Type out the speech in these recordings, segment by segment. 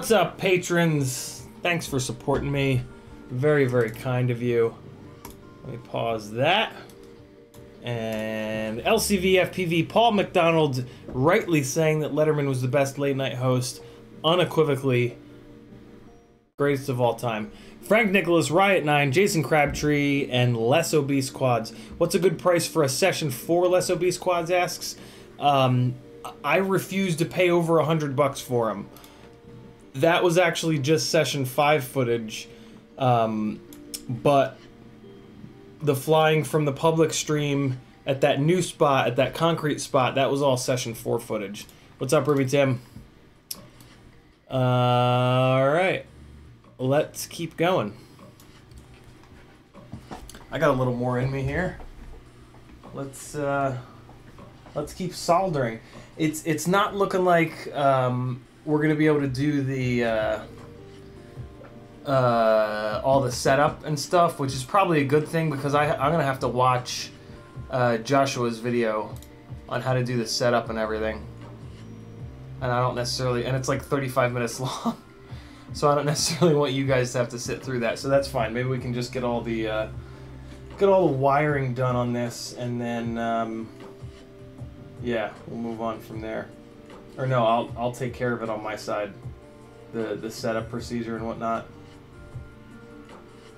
What's up, patrons? Thanks for supporting me. Very, very kind of you. Let me pause that. And LCV FPV Paul McDonald rightly saying that Letterman was the best late night host, unequivocally greatest of all time. Frank Nicholas, Riot 9, Jason Crabtree, and Less Obese Quads. What's a good price for a session for Less Obese Quads asks? Um, I refuse to pay over a hundred bucks for them. That was actually just session five footage, um, but the flying from the public stream at that new spot, at that concrete spot, that was all session four footage. What's up, Ruby Tim? Uh, all right, let's keep going. I got a little more in me here. Let's uh, let's keep soldering. It's it's not looking like um, we're gonna be able to do the. Uh, uh, all the setup and stuff, which is probably a good thing because I, I'm gonna have to watch uh, Joshua's video on how to do the setup and everything. And I don't necessarily, and it's like 35 minutes long, so I don't necessarily want you guys to have to sit through that. So that's fine. Maybe we can just get all the uh, get all the wiring done on this, and then um, yeah, we'll move on from there. Or no, I'll I'll take care of it on my side, the the setup procedure and whatnot.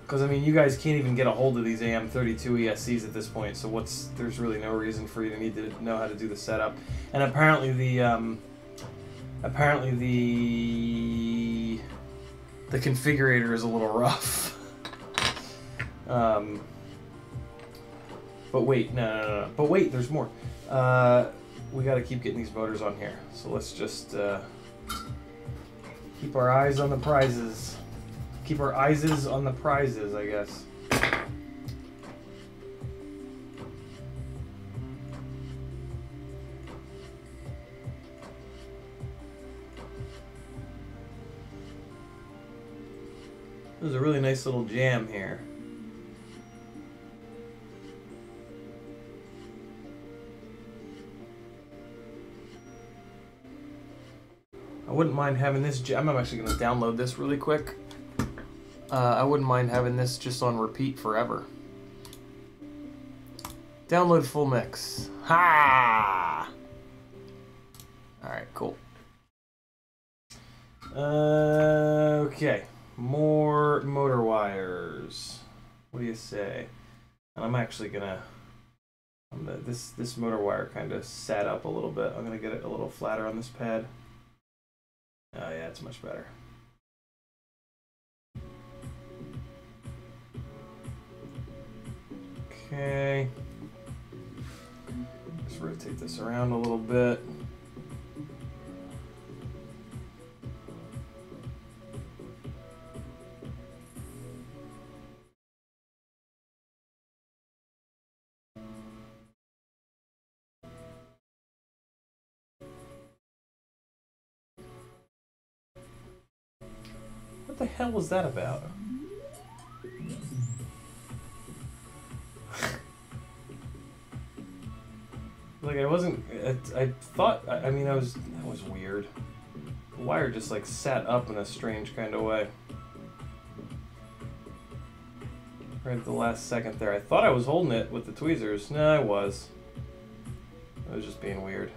Because I mean, you guys can't even get a hold of these AM32 ESCs at this point, so what's there's really no reason for you to need to know how to do the setup. And apparently the um, apparently the the configurator is a little rough. um, but wait, no, no, no, no. But wait, there's more. Uh, we got to keep getting these motors on here. So let's just uh, keep our eyes on the prizes. Keep our eyes on the prizes, I guess. There's a really nice little jam here. I wouldn't mind having this. I'm actually going to download this really quick. Uh, I wouldn't mind having this just on repeat forever. Download full mix. Ha! Alright, cool. Uh, okay. More motor wires. What do you say? And I'm actually gonna. Gonna this this motor wire kind of sat up a little bit. I'm gonna get it a little flatter on this pad. Oh yeah, it's much better. Okay. Let's rotate this around a little bit. Hell was that about? like I wasn't. I, I thought. I, I mean, I was. That was weird. The wire just like sat up in a strange kind of way. Right at the last second there, I thought I was holding it with the tweezers. No, I was. I was just being weird.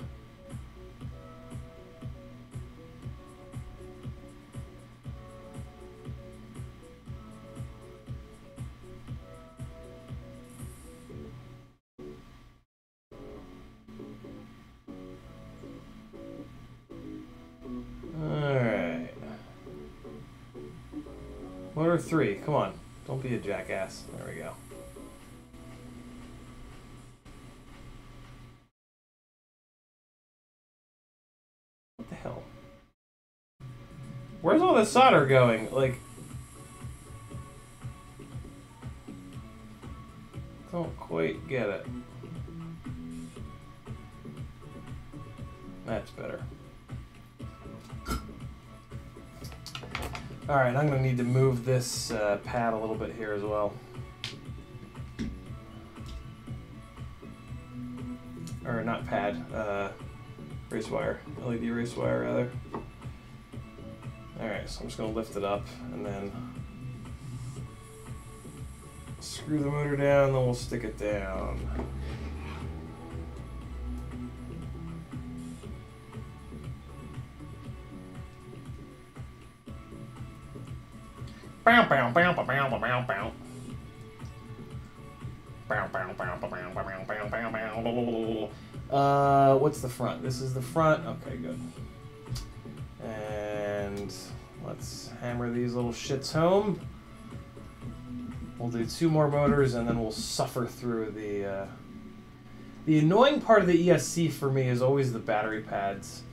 Motor 3, come on. Don't be a jackass. There we go. What the hell? Where's all this solder going? Like... Don't quite get it. That's better. Alright, I'm going to need to move this uh, pad a little bit here as well. Or not pad, uh, race wire. LED race wire, rather. Alright, so I'm just gonna lift it up and then screw the motor down, then we'll stick it down. bow, bow, bow, bow, bow, bow, bow. Uh, what's the front? This is the front. Okay, good. And let's hammer these little shits home. We'll do two more motors, and then we'll suffer through the. Uh... The annoying part of the ESC for me is always the battery pads.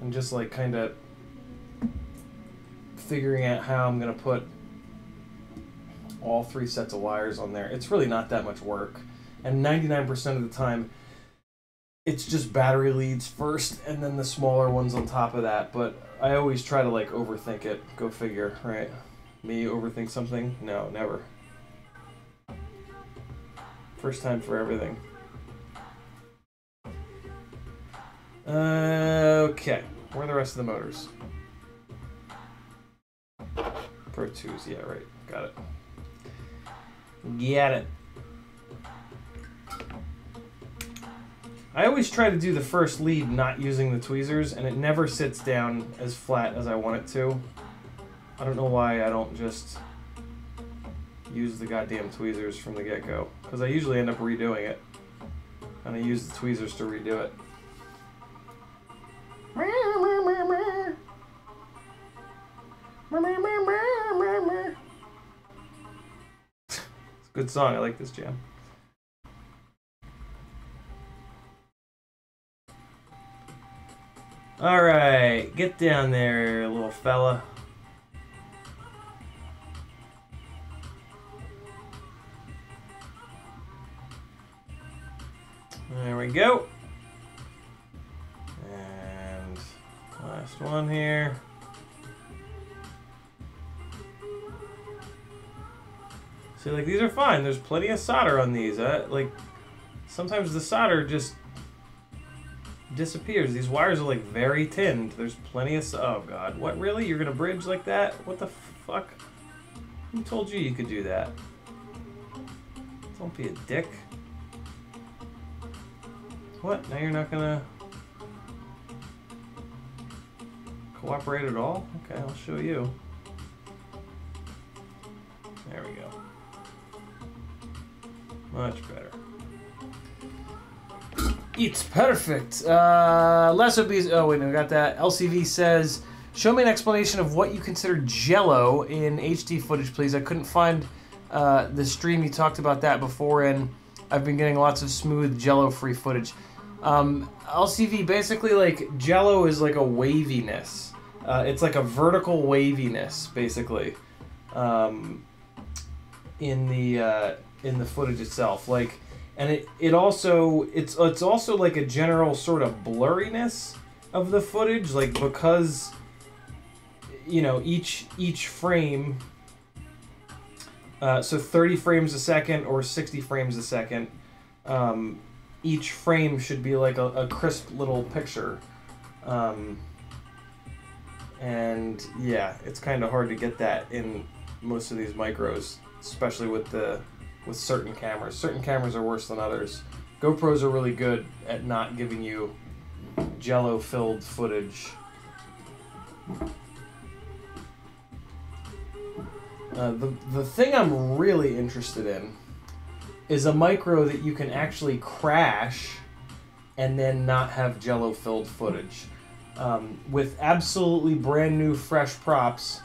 And just like kind of figuring out how I'm going to put all three sets of wires on there. It's really not that much work. And 99% of the time, it's just battery leads first and then the smaller ones on top of that. But I always try to like overthink it. Go figure, right? Me overthink something? No, never. First time for everything. Uh, okay, where are the rest of the motors? Pro 2s, yeah, right. Got it. Get it. I always try to do the first lead not using the tweezers, and it never sits down as flat as I want it to. I don't know why I don't just use the goddamn tweezers from the get-go, because I usually end up redoing it. And I use the tweezers to redo it. It's a good song. I like this jam. All right, get down there, little fella. There we go. And last one here. See, like, these are fine. There's plenty of solder on these. Uh, like, sometimes the solder just disappears. These wires are, like, very tinned. There's plenty of... Oh, God. What, really? You're gonna bridge like that? What the fuck? Who told you you could do that? Don't be a dick. What? Now you're not gonna... cooperate at all? Okay, I'll show you. There we go. Much better. It's perfect. Uh, less obese. Oh wait, no, we got that. LCV says, "Show me an explanation of what you consider Jello in HD footage, please." I couldn't find uh, the stream you talked about that before, and I've been getting lots of smooth Jello-free footage. Um, LCV basically like Jello is like a waviness. Uh, it's like a vertical waviness, basically, um, in the uh, in the footage itself. Like, and it it also it's it's also like a general sort of blurriness of the footage, like because you know each each frame. Uh, so 30 frames a second or 60 frames a second. Um, each frame should be like a, a crisp little picture. Um, and yeah, it's kind of hard to get that in most of these micros, especially with the with certain cameras. Certain cameras are worse than others. GoPros are really good at not giving you jello filled footage. Uh, the, the thing I'm really interested in is a micro that you can actually crash and then not have jello filled footage. Um, with absolutely brand new fresh props,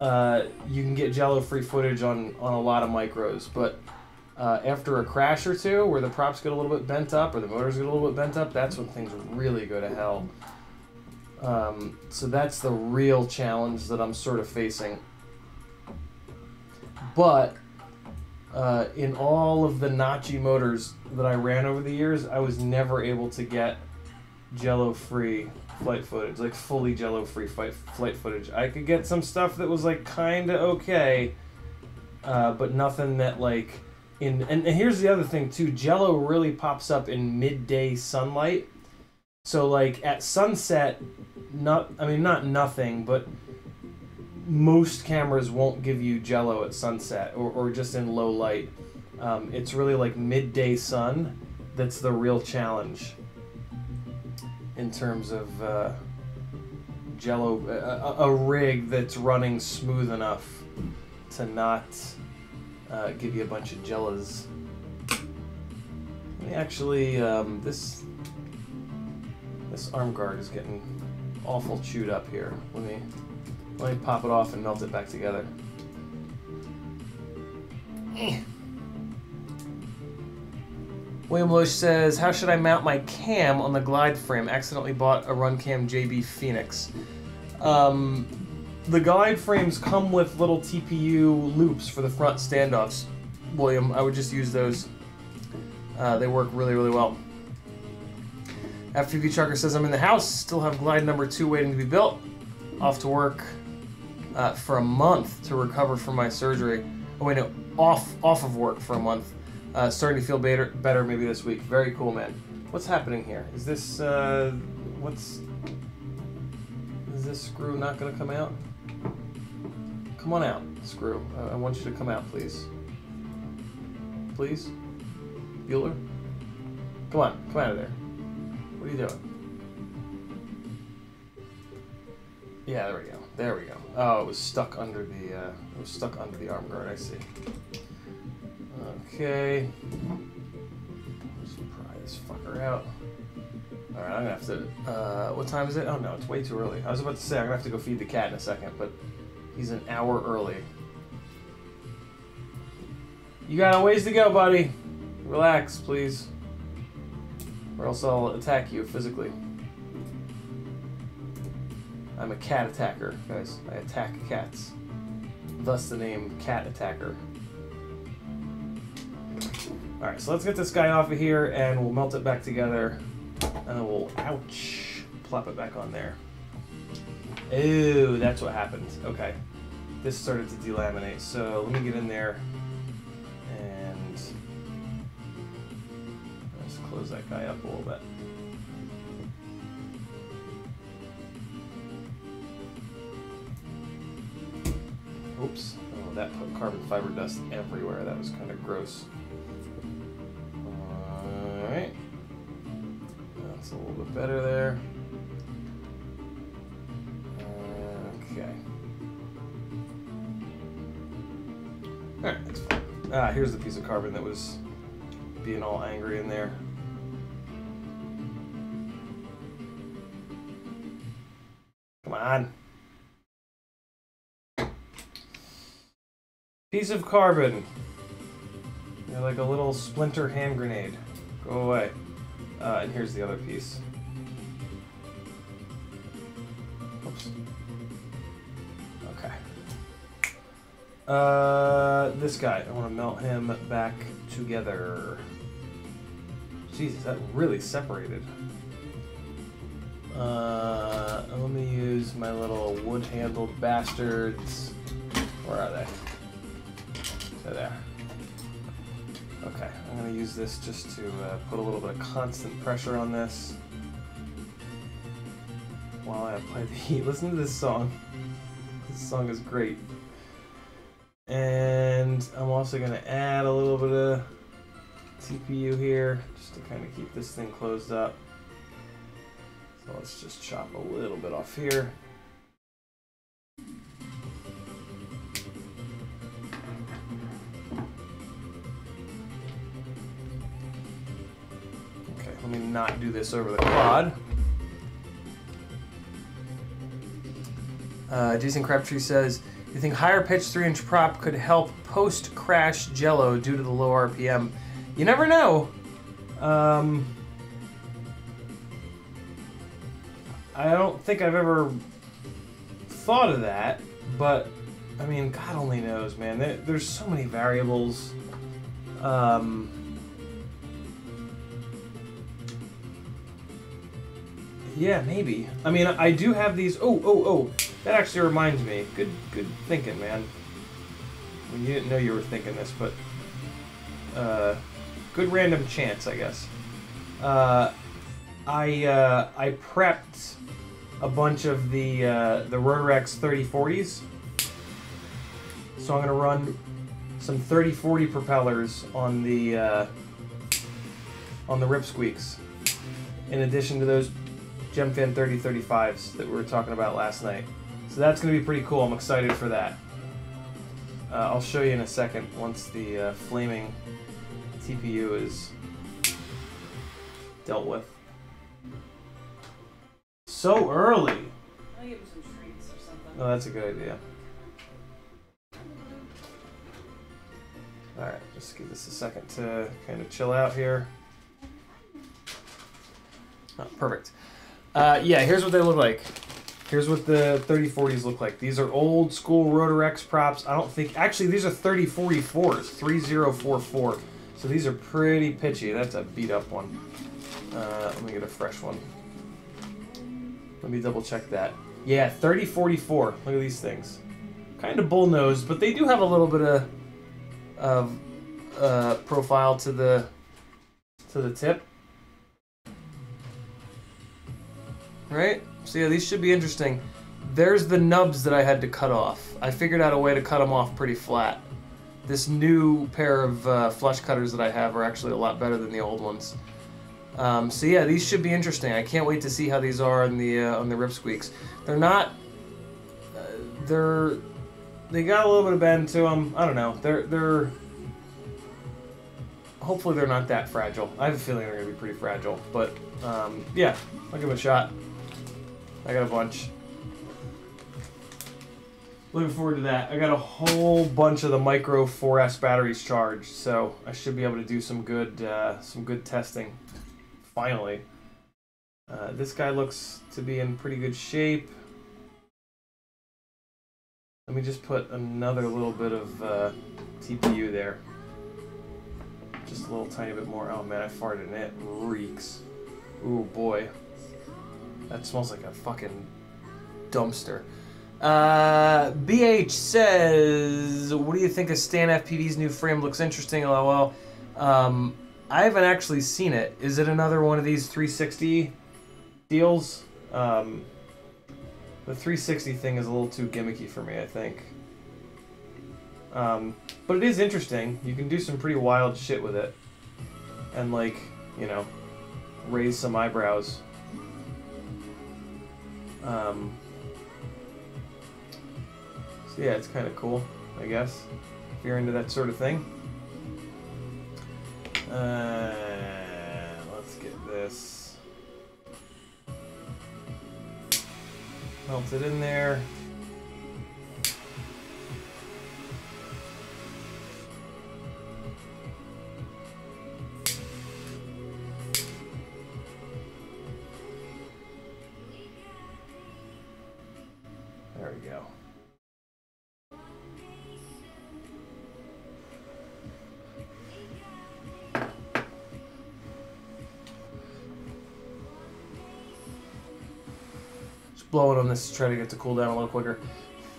uh, you can get jello free footage on, on a lot of micros. But uh, after a crash or two, where the props get a little bit bent up or the motors get a little bit bent up, that's when things really go to hell. Um, so that's the real challenge that I'm sort of facing. But uh, in all of the Nachi motors that I ran over the years, I was never able to get jello free flight footage, like fully jello free flight, flight footage. I could get some stuff that was like kind of okay, uh, but nothing that like in. And, and here's the other thing too: jello really pops up in midday sunlight. So like at sunset, not I mean not nothing, but most cameras won't give you jello at sunset or, or just in low light. Um, it's really like midday sun that's the real challenge in terms of uh, jello, a, a, rig that's running smooth enough to not uh, give you a bunch of jellas. Actually, um, this this arm guard is getting awful chewed up here. Let me let me pop it off and melt it back together. William Loesch says, How should I mount my cam on the glide frame? Accidentally bought a Runcam JB Phoenix. Um, the glide frames come with little TPU loops for the front standoffs, William. I would just use those. Uh, they work really, really well. FPV Trucker says, I'm in the house, still have glide number two waiting to be built. Off to work uh, for a month to recover from my surgery. Oh, wait, no, off, off of work for a month. Uh, starting to feel better, better maybe this week. Very cool, man. What's happening here? Is this, uh, what's, is this screw not going to come out? Come on out, screw. I, I want you to come out, please. Please? Bueller? Come on, come out of there. What are you doing? Yeah, there we go. There we go. Oh, it was stuck under the, uh, it was stuck under the arm guard, I see. Okay. Pry this fucker out. Alright, I'm gonna have to, uh, what time is it? Oh no, it's way too early. I was about to say I'm gonna have to go feed the cat in a second, but he's an hour early. You got a ways to go, buddy. Relax, please. Or else I'll attack you physically. I'm a cat attacker, guys. I attack cats. Thus the name Cat Attacker. Alright, so let's get this guy off of here and we'll melt it back together. And then we'll, ouch, plop it back on there. Oh, that's what happened. Okay. This started to delaminate, so let me get in there and let's close that guy up a little bit. Oops. Oh, that put carbon fiber dust everywhere. That was kind of gross. That's a little bit better there. Okay. Alright, that's fine. Ah, here's the piece of carbon that was being all angry in there. Come on. Piece of carbon. You're like a little splinter hand grenade. Go away. Uh, and here's the other piece. Oops. Okay. Uh, this guy. I want to melt him back together. Jesus, that really separated. Uh, let me use my little wood-handled bastards. Where are they? There. Okay, I'm going to use this just to uh, put a little bit of constant pressure on this while I apply the heat. Listen to this song. This song is great. And I'm also going to add a little bit of TPU here just to kind of keep this thing closed up. So let's just chop a little bit off here. Not do this over the quad. Uh, Jason Crabtree says, you think higher pitch 3-inch prop could help post-crash Jello due to the low RPM? You never know. Um, I don't think I've ever thought of that, but I mean, God only knows, man. There, there's so many variables. Um, Yeah, maybe. I mean, I do have these. Oh, oh, oh. That actually reminds me. Good, good thinking, man. You didn't know you were thinking this, but uh, good random chance, I guess. Uh, I uh, I prepped a bunch of the uh, the Rotarex 3040s. So I'm gonna run some 3040 propellers on the uh, on the Rip Squeaks, in addition to those Gemfan 3035s that we were talking about last night. So that's gonna be pretty cool. I'm excited for that. Uh, I'll show you in a second once the uh, flaming TPU is dealt with. So early. I'll give him some treats or something. Oh, that's a good idea. Alright, just give this a second to kind of chill out here. Oh, perfect. Uh, yeah, here's what they look like. Here's what the 3040s look like. These are old school Rotarex props. I don't think, actually, these are 3044s, 3044. So these are pretty pitchy. That's a beat up one. Uh, let me get a fresh one. Let me double check that. Yeah, 3044. Look at these things. Kind of bull nosed, but they do have a little bit of of uh, profile to the to the tip. Right? So yeah, these should be interesting. There's the nubs that I had to cut off. I figured out a way to cut them off pretty flat. This new pair of uh, flush cutters that I have are actually a lot better than the old ones. Um, so yeah, these should be interesting. I can't wait to see how these are on the uh, on the Rip Squeaks. They're not. Uh, they're. They got a little bit of bend to them. I don't know. They're they're. Hopefully they're not that fragile. I have a feeling they're gonna be pretty fragile. But um, yeah, I'll give it a shot. I got a bunch. Looking forward to that. I got a whole bunch of the micro 4S batteries charged, so I should be able to do some good uh, some good testing. Finally. Uh, this guy looks to be in pretty good shape. Let me just put another little bit of uh, TPU there. Just a little tiny bit more. Oh man, I farted and it reeks. Ooh boy. That smells like a fucking dumpster. Uh, BH says, "What do you think of Stan FPV's new frame? Looks interesting." LOL. Um, I haven't actually seen it. Is it another one of these 360 deals? Um, the 360 thing is a little too gimmicky for me, I think. Um, but it is interesting. You can do some pretty wild shit with it, and like, you know, raise some eyebrows. Um, so yeah, it's kind of cool, I guess, if you're into that sort of thing. Uh, let's get this melted in there. There Just blow it on this to try to get to cool down a little quicker.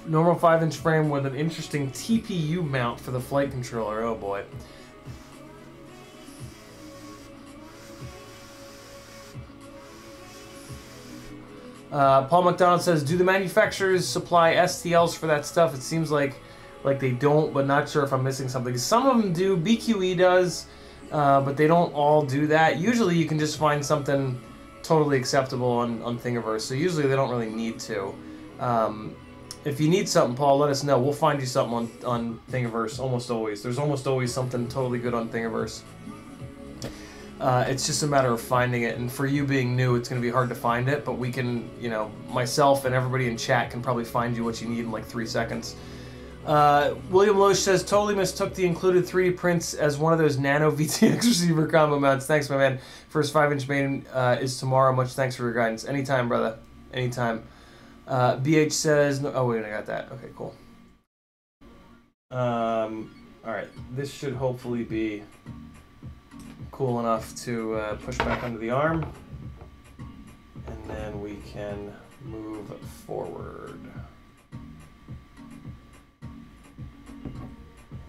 Normal 5 inch frame with an interesting TPU mount for the flight controller. Oh boy. Uh, Paul McDonald says, "Do the manufacturers supply STLs for that stuff?" It seems like like they don't, but not sure if I'm missing something. Some of them do. BQE does, uh, but they don't all do that. Usually, you can just find something totally acceptable on on Thingiverse. So usually, they don't really need to. Um, if you need something, Paul, let us know. We'll find you something on on Thingiverse. Almost always, there's almost always something totally good on Thingiverse. Uh, it's just a matter of finding it, and for you being new, it's going to be hard to find it. But we can, you know, myself and everybody in chat can probably find you what you need in like three seconds. Uh, William Loesch says totally mistook the included 3D prints as one of those nano VTX receiver combo mounts. Thanks, my man. First five inch main uh, is tomorrow. Much thanks for your guidance. Anytime, brother. Anytime. Uh, BH says no. Oh wait, I got that. Okay, cool. Um. All right. This should hopefully be cool enough to uh, push back under the arm, and then we can move forward.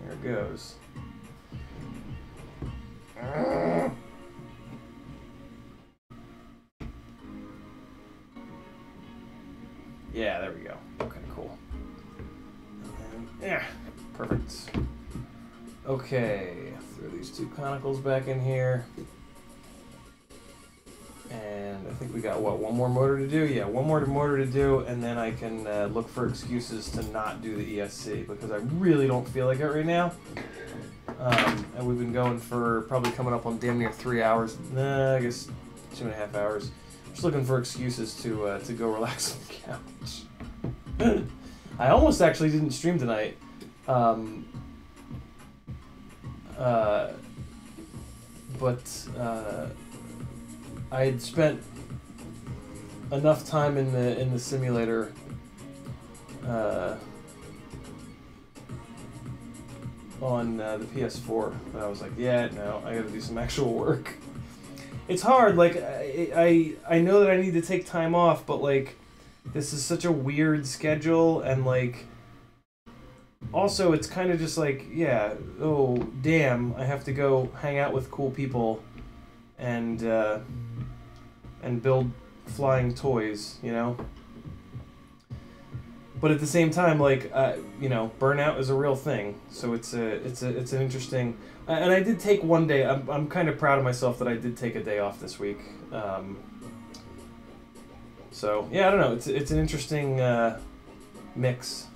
There goes. Yeah, there we go. Okay, cool. Yeah, perfect. Okay, throw these two conicals back in here. And I think we got what one more motor to do. Yeah, one more motor to do, and then I can uh, look for excuses to not do the ESC because I really don't feel like it right now. Um, and we've been going for probably coming up on damn near three hours. Nah, I guess two and a half hours. Just looking for excuses to uh, to go relax on the couch. I almost actually didn't stream tonight. Um, uh, but uh, I had spent enough time in the in the simulator. Uh, on uh, the PS4, and I was like, yeah, no, I got to do some actual work. It's hard. Like I, I I know that I need to take time off, but like this is such a weird schedule, and like also it's kind of just like yeah, oh damn, I have to go hang out with cool people, and uh, and build flying toys, you know but at the same time, like uh, you know, burnout is a real thing. So it's a it's a it's an interesting. And I did take one day. I'm I'm kind of proud of myself that I did take a day off this week. Um, so yeah, I don't know. It's it's an interesting uh, mix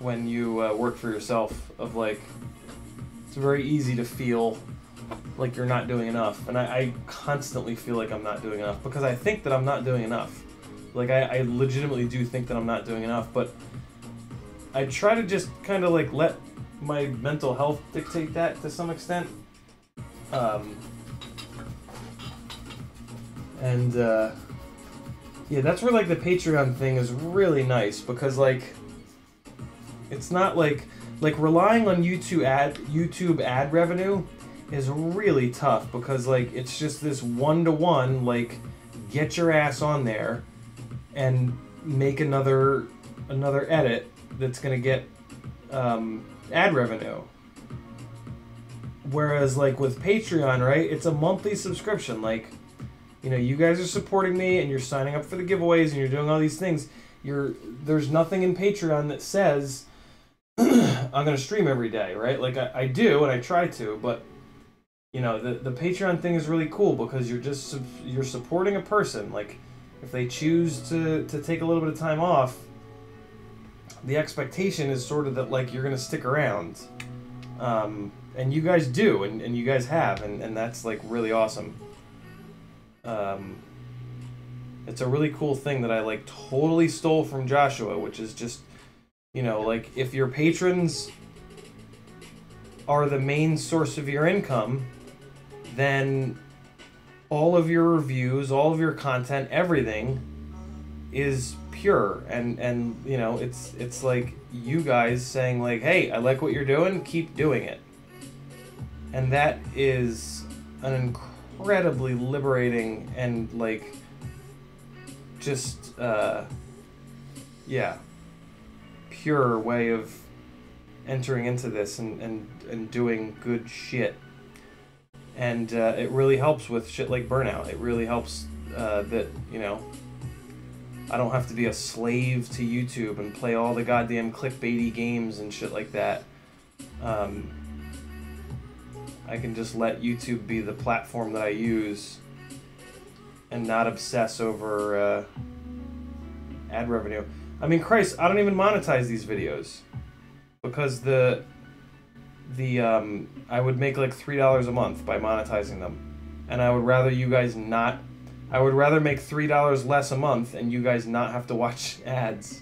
when you uh, work for yourself. Of like, it's very easy to feel like you're not doing enough, and I, I constantly feel like I'm not doing enough because I think that I'm not doing enough like I, I legitimately do think that I'm not doing enough, but I try to just kind of like let my mental health dictate that to some extent. Um, and uh, yeah, that's where like the Patreon thing is really nice because like it's not like like relying on YouTube ad YouTube ad revenue is really tough because like it's just this one to one like get your ass on there and make another another edit that's to get um, ad revenue. Whereas, like with Patreon, right, it's a monthly subscription. Like, you know, you guys are supporting me and you're signing up for the giveaways and you're doing all these things. You're there's nothing in Patreon that says I'm gonna stream every day, right? Like I, I do and I try to, but you know the the Patreon thing is really cool because you're just you're supporting a person like if they choose to, to take a little bit of time off, the expectation is sort of that like you're gonna stick around. Um, and you guys do, and, and you guys have, and, and that's like really awesome. Um, it's a really cool thing that I like totally stole from Joshua, which is just, you know, like if your patrons are the main source of your income, then all of your reviews, all of your content, everything is pure. And and you know it's it's like you guys saying like hey i like what you're doing keep doing it. And that is an incredibly liberating and like just uh yeah pure way of entering into this and and, and doing good shit and uh, it really helps with shit like burnout. It really helps uh, that you know I don't have to be a slave to YouTube and play all the goddamn clickbaity games and shit like that. Um, I can just let YouTube be the platform that I use and not obsess over uh, ad revenue. I mean, Christ, I don't even monetize these videos because the the um, I would make like three dollars a month by monetizing them, and I would rather you guys not. I would rather make three dollars less a month and you guys not have to watch ads.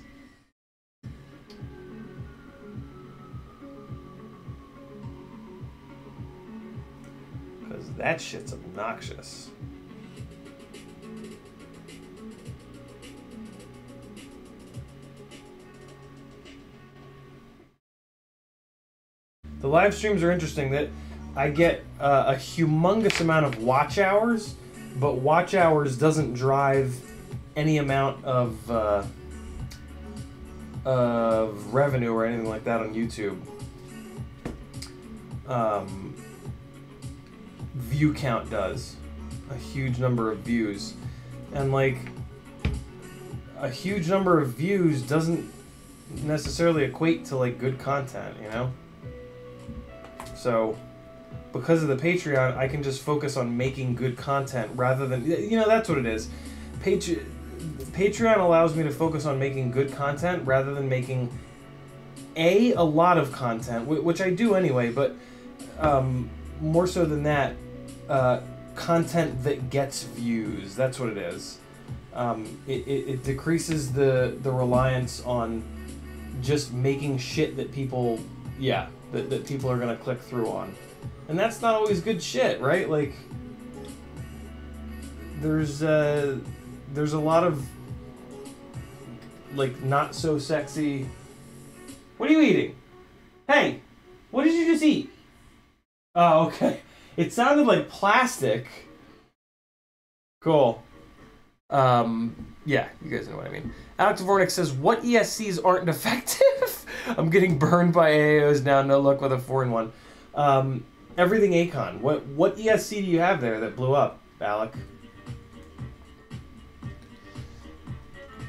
Because that shit's obnoxious. The live streams are interesting. That I get uh, a humongous amount of watch hours, but watch hours doesn't drive any amount of uh, of revenue or anything like that on YouTube. Um, view count does a huge number of views, and like a huge number of views doesn't necessarily equate to like good content, you know. So, because of the Patreon, I can just focus on making good content rather than you know that's what it is. Patre- Patreon allows me to focus on making good content rather than making a a lot of content, which I do anyway, but um, more so than that, uh, content that gets views. That's what it is. Um, it, it, it decreases the the reliance on just making shit that people, yeah, that, that people are gonna click through on, and that's not always good shit, right? Like, there's uh, there's a lot of like not so sexy. What are you eating? Hey, what did you just eat? Oh, okay. It sounded like plastic. Cool. Um, yeah, you guys know what I mean. Alex Vornick says, "What ESCs aren't effective?" I'm getting burned by AOs now. No luck with a four in one. Um, everything Aikon. What what ESC do you have there that blew up, Alec?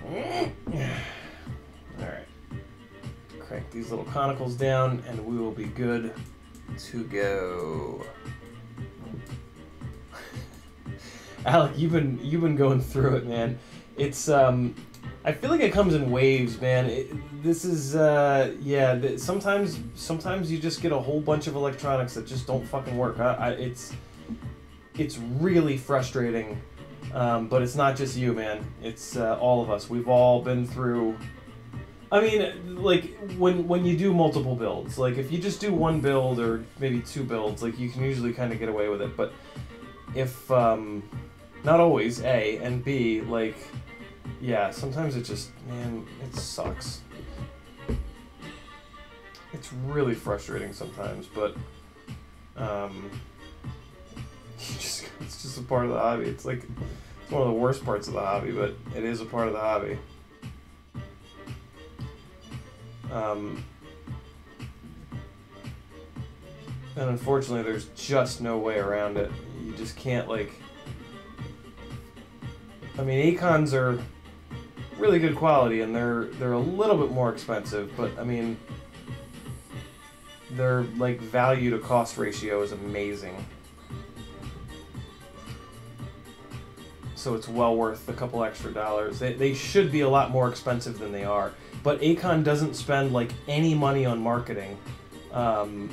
All right. Crank these little conicals down, and we will be good to go. Alec, you've been you've been going through it, man. It's um, I feel like it comes in waves, man. It, this is uh, yeah. Sometimes sometimes you just get a whole bunch of electronics that just don't fucking work. I, I, it's it's really frustrating. Um, but it's not just you, man. It's uh, all of us. We've all been through. I mean, like when when you do multiple builds, like if you just do one build or maybe two builds, like you can usually kind of get away with it. But if um, not always A and B, like yeah, sometimes it just man, it sucks. It's really frustrating sometimes, but um, just it's just a part of the hobby. It's like it's one of the worst parts of the hobby, but it is a part of the hobby. Um, and unfortunately, there's just no way around it. You just can't like. I mean, Aikons are really good quality, and they're they're a little bit more expensive, but I mean, their like value to cost ratio is amazing. so it's well worth a couple extra dollars. They, they should be a lot more expensive than they are. But Aikon doesn't spend like any money on marketing, um,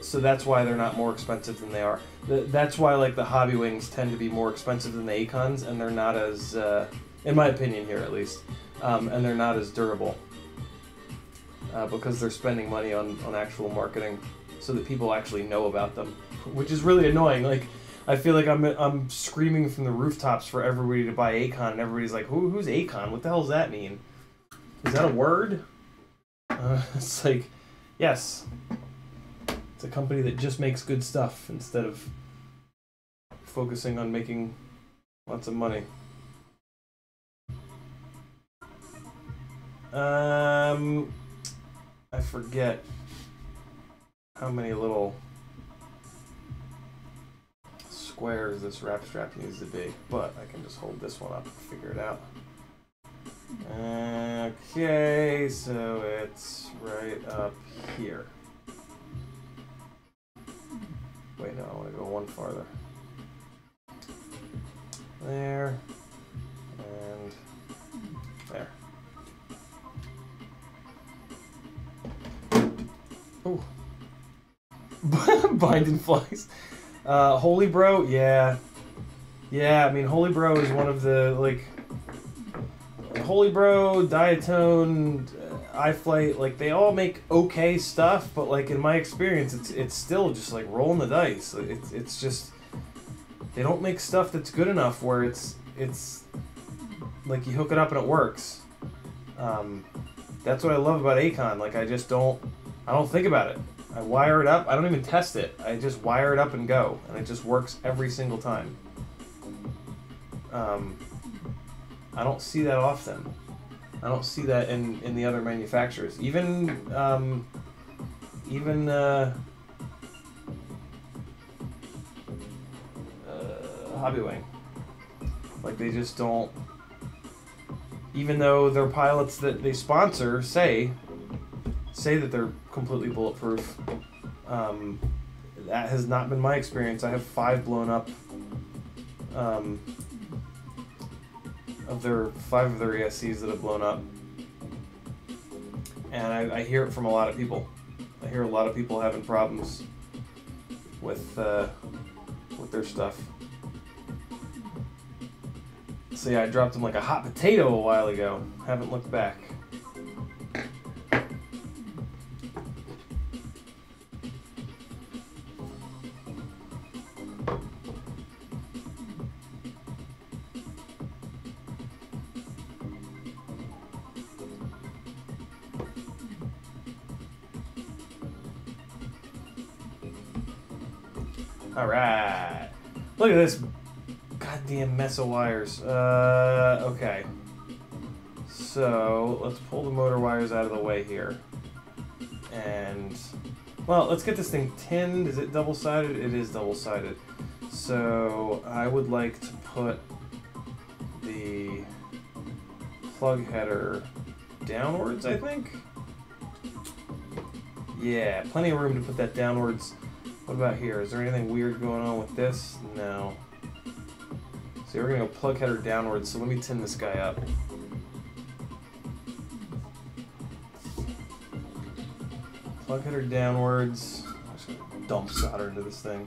so that's why they're not more expensive than they are. Th- That's why like the Hobbywings tend to be more expensive than the Aikons, and they're not as, uh, in my opinion here at least, um, and they're not as durable uh, because they're spending money on on actual marketing, so that people actually know about them, which is really annoying. Like. I feel like I'm I'm screaming from the rooftops for everybody to buy Aikon, and everybody's like, "Who who's Aikon? What the hell does that mean? Is that a word?" Uh, it's like, yes, it's a company that just makes good stuff instead of focusing on making lots of money. Um, I forget how many little squares this wrap strap needs to be, but I can just hold this one up and figure it out. Okay, so it's right up here. Wait, no, I want to go one farther. There. Ooh. Binding flies. Uh, Holybro, yeah, yeah. I mean, Holybro is one of the like Holybro, Diatone, uh, iFlight. Like they all make okay stuff, but like in my experience, it's it's still just like rolling the dice. It's it's just they don't make stuff that's good enough where it's it's like you hook it up and it works. Um, that's what I love about Aikon. Like I just don't I don't think about it. I wire it up. I don't even test it. I just wire it up and go, and it just works every single time. Um, I don't see that often. I don't see that in, in the other manufacturers. Even um, even uh, uh, Hobbywing. Like they just don't. Even though their pilots that they sponsor say say that they're completely bulletproof. Um, that has not been my experience. I have five blown up. Um, of their five of their ESCs that have blown up, and I, I hear it from a lot of people. I hear a lot of people having problems with uh, with their stuff. So yeah, I dropped them like a hot potato a while ago. Haven't looked back. Of wires. Uh, okay. So let's pull the motor wires out of the way here. And, well, let's get this thing tinned. Is it double sided? It is double sided. So I would like to put the plug header downwards, I think. Yeah, plenty of room to put that downwards. What about here? Is there anything weird going on with this? No. So we're gonna go plug header downwards, so let me tin this guy up. Plug header downwards. I'm just gonna dump solder into this thing.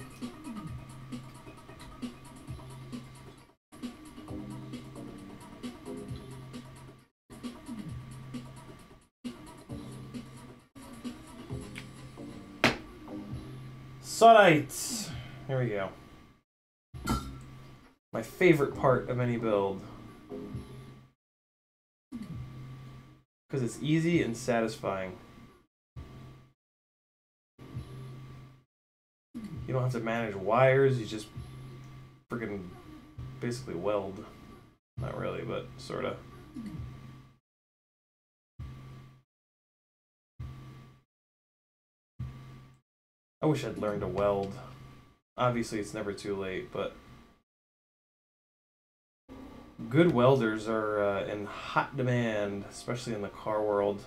Sodites! Here we go. My favorite part of any build. Because it's easy and satisfying. You don't have to manage wires, you just freaking basically weld. Not really, but sorta. I wish I'd learned to weld. Obviously, it's never too late, but good welders are uh, in hot demand, especially in the car world.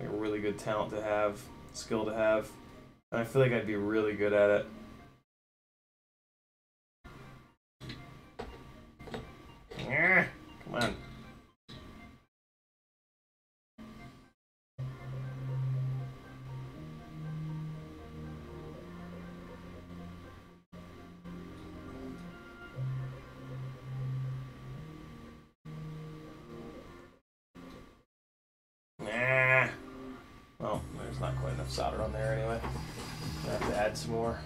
Like a really good talent to have, skill to have, and I feel like I'd be really good at it. Yeah, enough solder on there anyway. I have to add some more.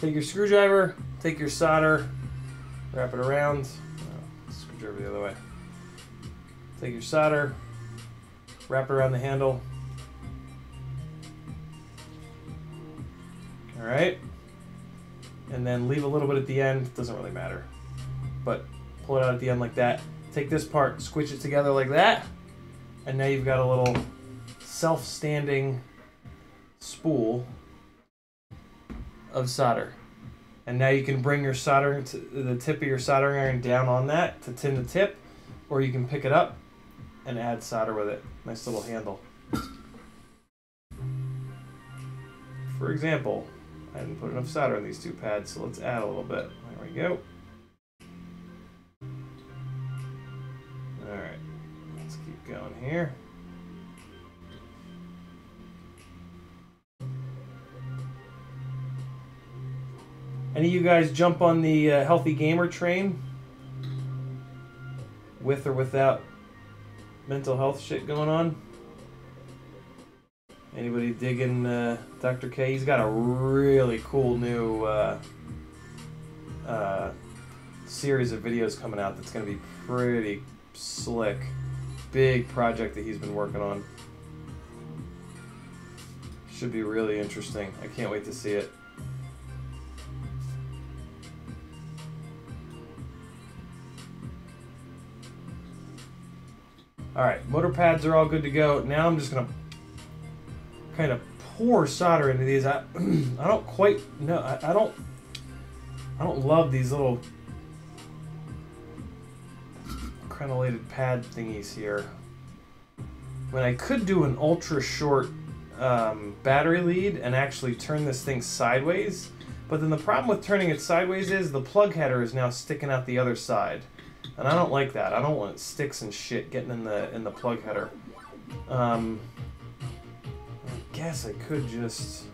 Take your screwdriver, take your solder, wrap it around. Oh, screwdriver the other way. Take your solder, wrap it around the handle. All right. And then leave a little bit at the end. Doesn't really matter. But pull it out at the end like that. Take this part, squish it together like that. And now you've got a little self-standing spool of solder. And now you can bring your soldering to the tip of your soldering iron down on that to tin the tip, or you can pick it up and add solder with it. Nice little handle. For example, I didn't put enough solder in these two pads, so let's add a little bit. There we go. Here. Any of you guys jump on the uh, healthy gamer train? With or without mental health shit going on? Anybody digging uh, Dr. K? He's got a really cool new uh, uh, series of videos coming out that's going to be pretty slick. Big project that he's been working on. Should be really interesting. I can't wait to see it. Alright, motor pads are all good to go. Now I'm just going to kind of pour solder into these. I, I don't quite know. I, I don't I don't love these little crenellated pad thingies here. When I could do an ultra short um, battery lead and actually turn this thing sideways, but then the problem with turning it sideways is the plug header is now sticking out the other side, and I don't like that. I don't want sticks and shit getting in the in the plug header. Um, I guess I could just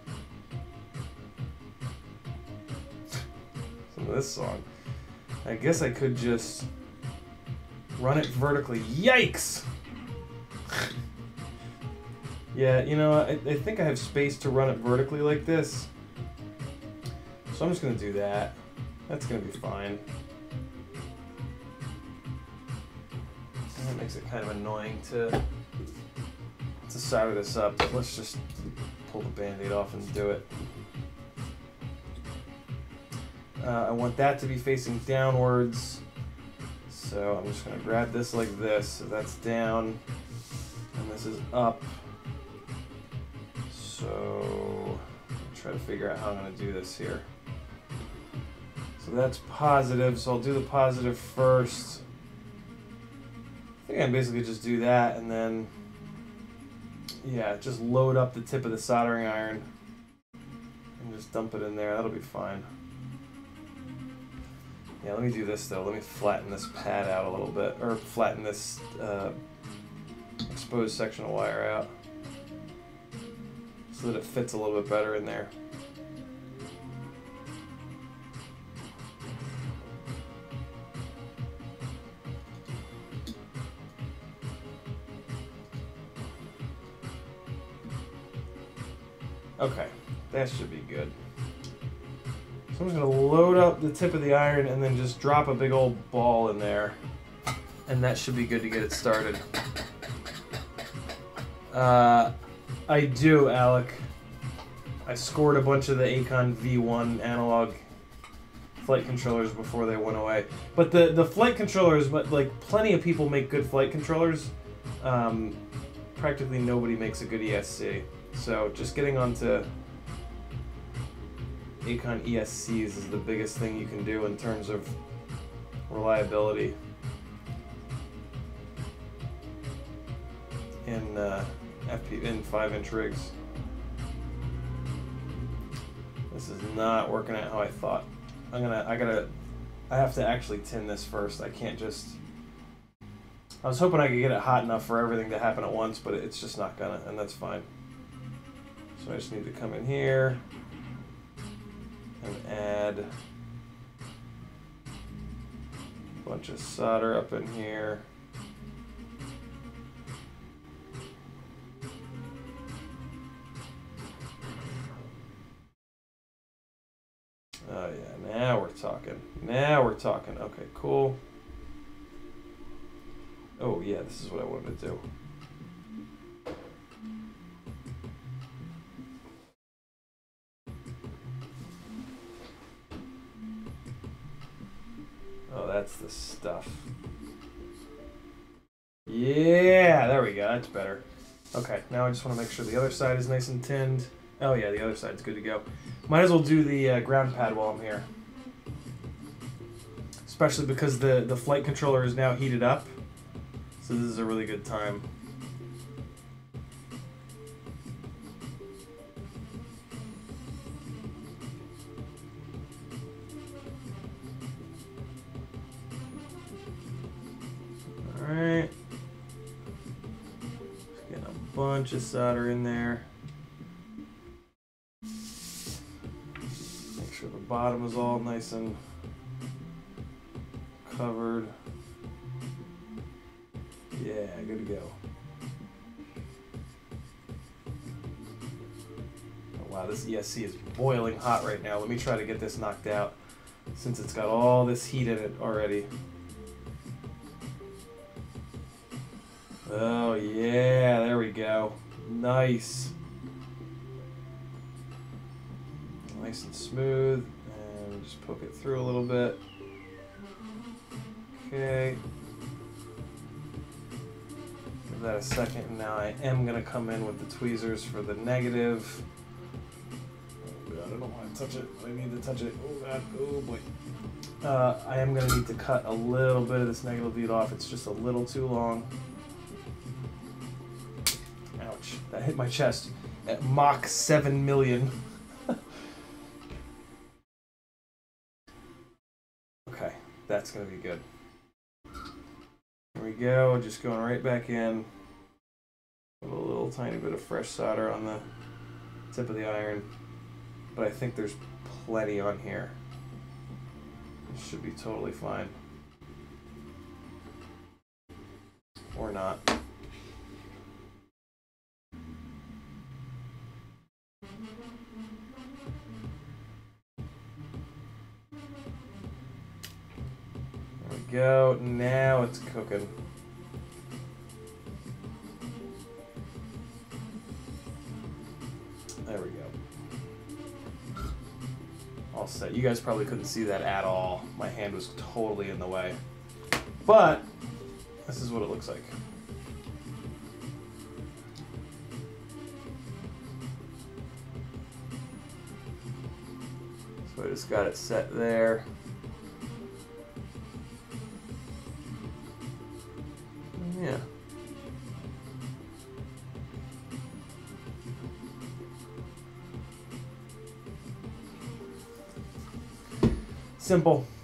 some of this song. I guess I could just run it vertically. Yikes! yeah, you know, I, I think I have space to run it vertically like this. So I'm just gonna do that. That's gonna be fine. And that makes it kind of annoying to to solder this up. But let's just pull the band-aid off and do it. Uh, I want that to be facing downwards. So I'm just gonna grab this like this. So that's down, and this is up. So try to figure out how I'm gonna do this here. So that's positive. So I'll do the positive first. I think I can basically just do that and then, yeah, just load up the tip of the soldering iron and just dump it in there. That'll be fine. Yeah, let me do this though. Let me flatten this pad out a little bit, or flatten this uh, exposed section of wire out so that it fits a little bit better in there. Okay, that should be good. So I'm just gonna load up the tip of the iron and then just drop a big old ball in there. And that should be good to get it started. Uh, I do, Alec. I scored a bunch of the Aikon V1 analog flight controllers before they went away. But the, the flight controllers, but like plenty of people make good flight controllers. Um, practically nobody makes a good ESC. So just getting onto Aikon ESCs is the biggest thing you can do in terms of reliability in uh, FP in five inch rigs. This is not working out how I thought. I'm gonna I gotta I have to actually tin this first. I can't just I was hoping I could get it hot enough for everything to happen at once, but it's just not gonna, and that's fine. So I just need to come in here and add a bunch of solder up in here. Oh yeah, now we're talking. Now we're talking. Okay, cool. Oh yeah, this is what I wanted to do. That's the stuff. Yeah, there we go. That's better. Okay, now I just want to make sure the other side is nice and tinned. Oh yeah, the other side's good to go. Might as well do the uh, ground pad while I'm here. Especially because the, the flight controller is now heated up. So this is a really good time. Alright. Get a bunch of solder in there. Make sure the bottom is all nice and covered. Yeah, good to go. Oh, wow, this ESC is boiling hot right now. Let me try to get this knocked out since it's got all this heat in it already. Oh, yeah, there we go. Nice. Nice and smooth. And just poke it through a little bit. Okay. Give that a second. And now I am going to come in with the tweezers for the negative. Oh god, I don't want to touch it. I need to touch it. Oh god, oh boy. Uh, I am going to need to cut a little bit of this negative lead off. It's just a little too long. That hit my chest at Mach 7 million. okay, that's to be good. Here we go, just going right back in. A little tiny bit of fresh solder on the tip of the iron. But I think there's plenty on here. Should be totally fine. Or not. Go. Now it's cooking. There we go. All set. You guys probably couldn't see that at all. My hand was totally in the way. But this is what it looks like. So I just got it set there. Simple.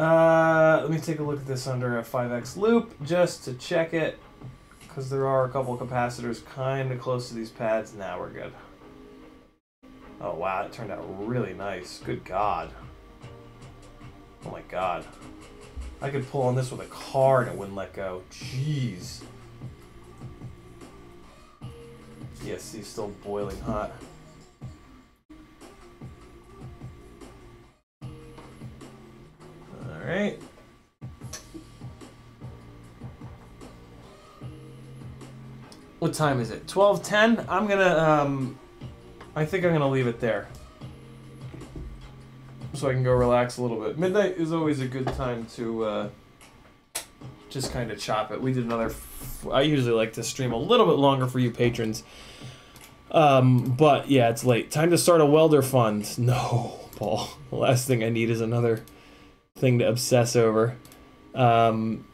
Uh, let me take a look at this under a 5x loupe just to check it because there are a couple capacitors kind of close to these pads. Now we're good. Oh wow, it turned out really nice. Good God. Oh my God. I could pull on this with a car and it wouldn't let go. Jeez. Yes, he's still boiling hot. All right. What time is it? 12:10. I'm to um I think I'm to leave it there. So I can go relax a little bit. Midnight is always a good time to uh just kind of chop it. We did another I usually like to stream a little bit longer for you patrons. Um, but yeah, it's late. Time to start a welder fund. No, Paul. The last thing I need is another thing to obsess over. Um,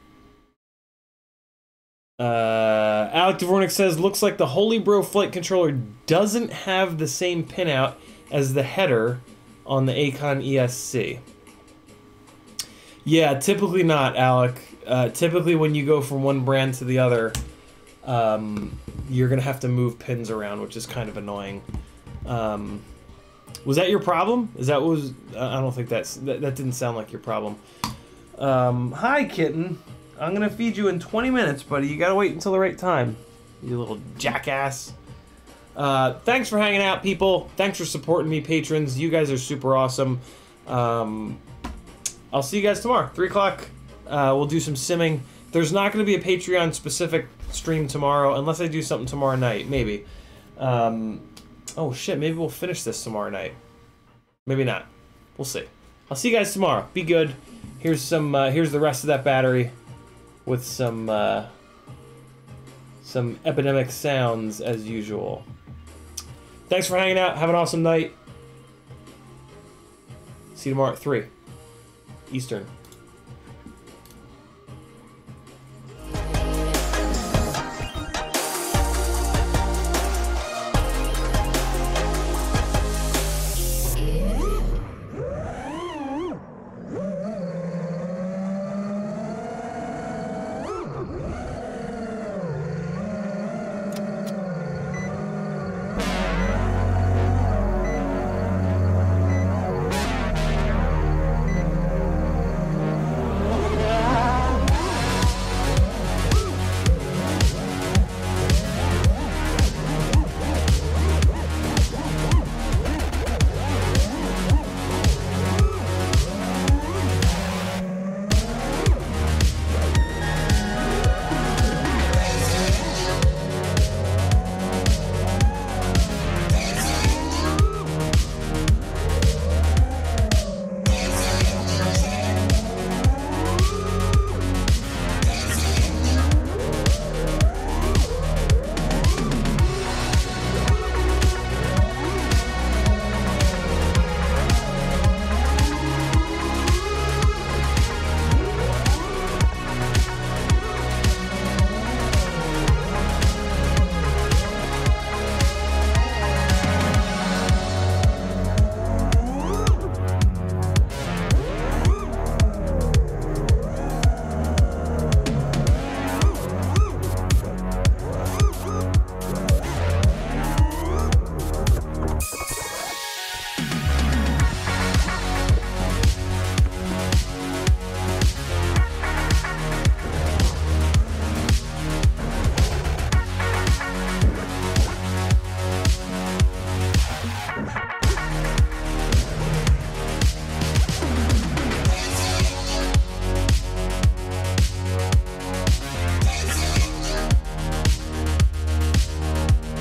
uh, Alec Dvornik says, looks like the Holybro flight controller doesn't have the same pinout as the header on the Aikon ESC. Yeah, typically not, Alec. Uh, typically, when you go from one brand to the other, um, you're gonna have to move pins around, which is kind of annoying. Um, was that your problem? Is that was? I don't think that's that, that didn't sound like your problem. Um, hi, kitten. I'm gonna feed you in 20 minutes, buddy. You gotta wait until the right time. You little jackass. Uh, thanks for hanging out, people. Thanks for supporting me, patrons. You guys are super awesome. Um, I'll see you guys tomorrow, three o'clock. Uh, we'll do some simming. There's not going to be a Patreon specific stream tomorrow, unless I do something tomorrow night, maybe. Um, oh shit, maybe we'll finish this tomorrow night. Maybe not. We'll see. I'll see you guys tomorrow. Be good. Here's some. Uh, here's the rest of that battery, with some uh, some epidemic sounds as usual. Thanks for hanging out. Have an awesome night. See you tomorrow at three Eastern.